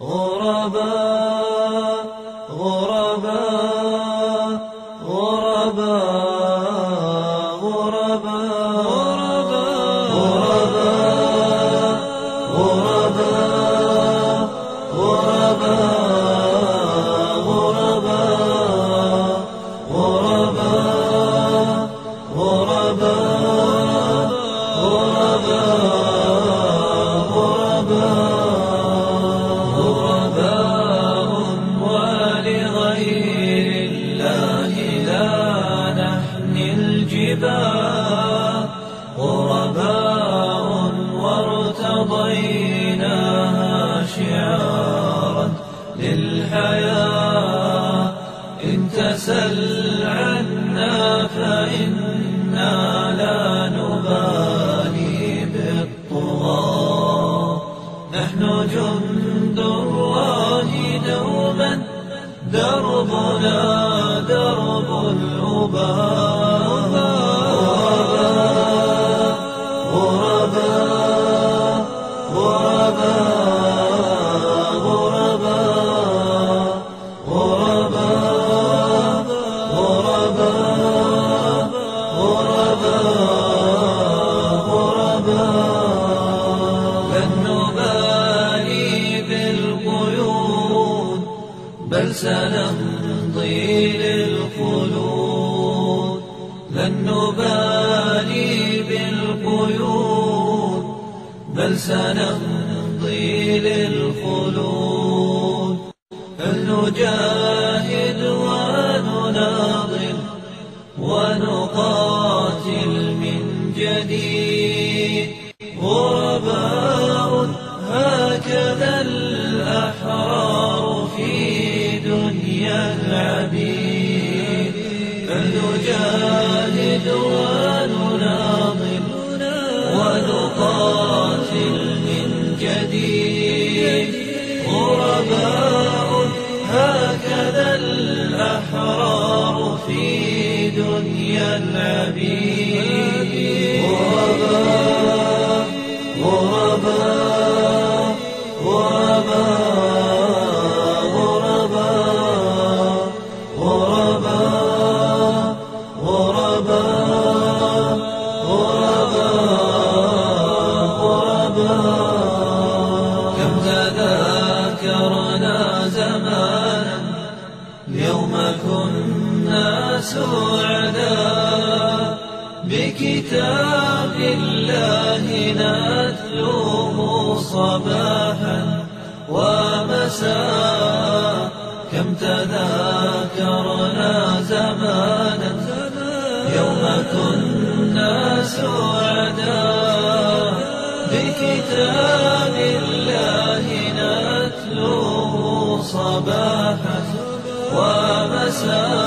غرباء. غرباء وارتضيناها شعارا للحياة. إن تسل عنا فإنا لا نبالي بالطغاة. نحن جند الله دوما دربنا درب الأباء بل سنمضي للخلود لن نبالي بالقيود. بل سنمضي للخلود فلنجاهد ونناضل ونقاتل من جديد. غرباء دنيا العبيد فلنجاهد ونناضل ونقاتل. من جديد غرباء هكذا الأحرار في دنيا العبيد غرباء يوم كنا سعدا بكتاب الله نتلوه صباحا ومساء كم تذاكرنا زمانا يوم كنا سعدا بكتاب الله نتلوه صباحا ومساء